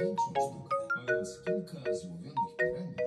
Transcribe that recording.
Większość dóbr mając kilka złowionych piramid,